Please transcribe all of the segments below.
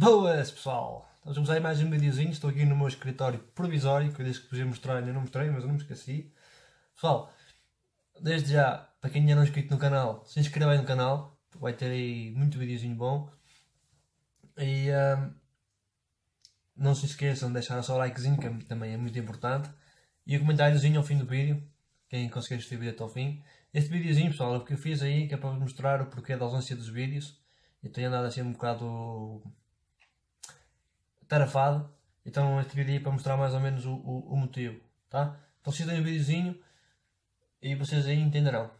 Boas pessoal! Estamos a começar mais um videozinho. Estou aqui no meu escritório provisório, que eu disse que podia mostrar, ainda não mostrei, mas eu não me esqueci. Pessoal, desde já, para quem ainda não é inscrito no canal, se inscreva aí no canal, vai ter aí muito videozinho bom. E um, não se esqueçam de deixar o seu likezinho, que também é muito importante. E o comentáriozinho ao fim do vídeo, quem conseguir assistir o vídeo até ao fim. Este videozinho, pessoal, é o que eu fiz aí, que é para vos mostrar o porquê da ausência dos vídeos. Eu tenho andado assim um bocado tarafado. Então este vídeo aí é para mostrar mais ou menos o, o, o motivo, tá? Então assistam o videozinho e vocês aí entenderão.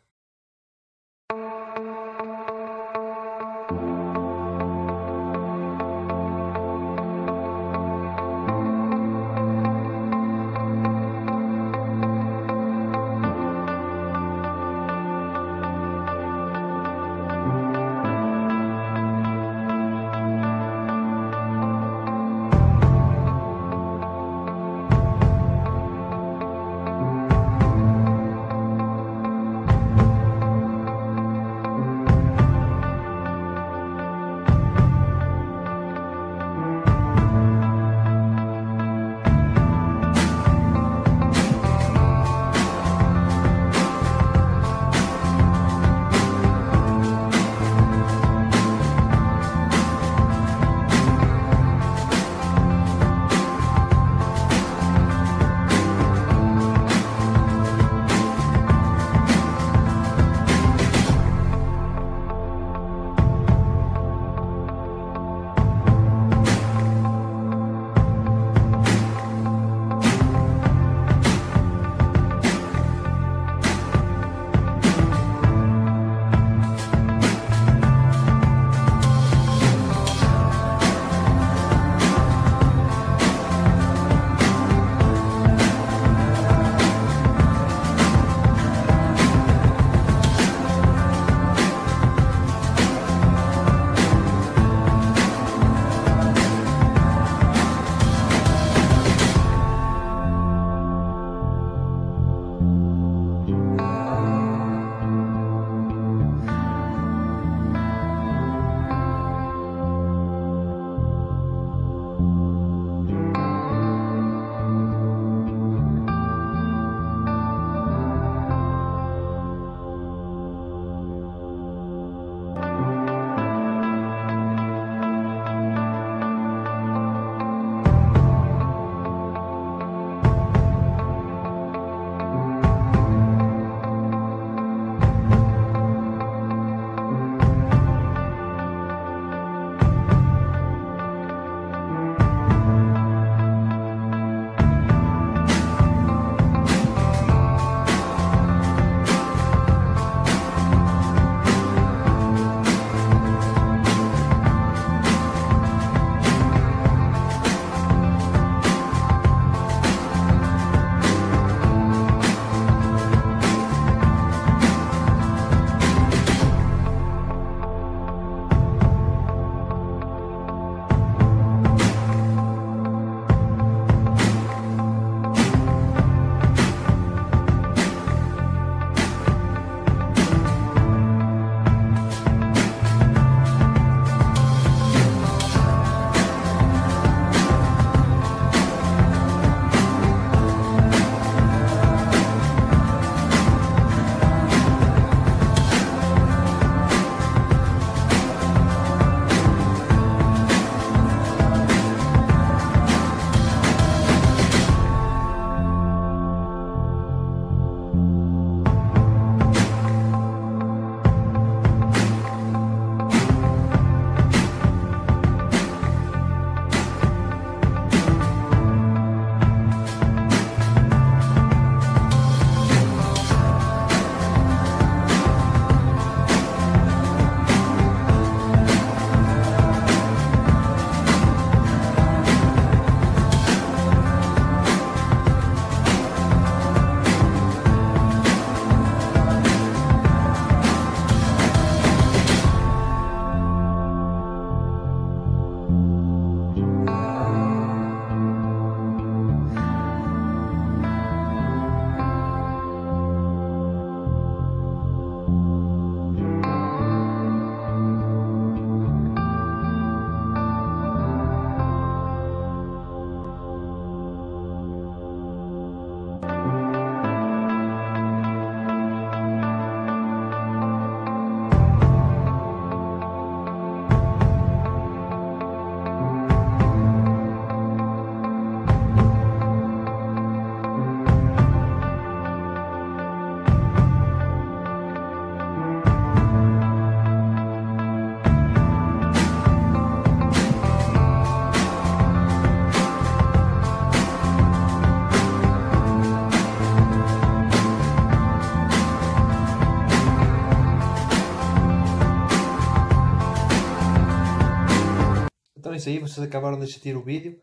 É isso aí, vocês acabaram de assistir o vídeo,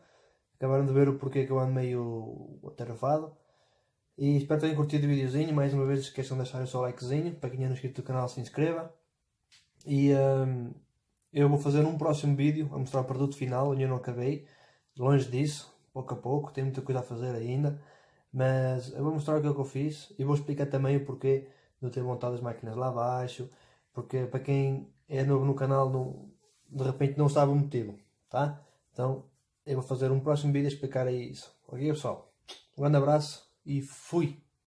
acabaram de ver o porquê que eu ando meio atarefado. E espero tenham curtido o videozinho. Mais uma vez, esqueçam de deixar o seu likezinho. Para quem é inscrito no canal, se inscreva. E um, eu vou fazer um próximo vídeo a mostrar o produto final. Eu não acabei. Longe disso, pouco a pouco. Tenho muita coisa a fazer ainda. Mas eu vou mostrar aquilo que eu fiz. E vou explicar também o porquê de ter montado as máquinas lá abaixo. Porque para quem é novo no canal, não, de repente não sabe o motivo. Tá? Então eu vou fazer um próximo vídeo explicar aí isso. Ok, pessoal? Um grande abraço e fui!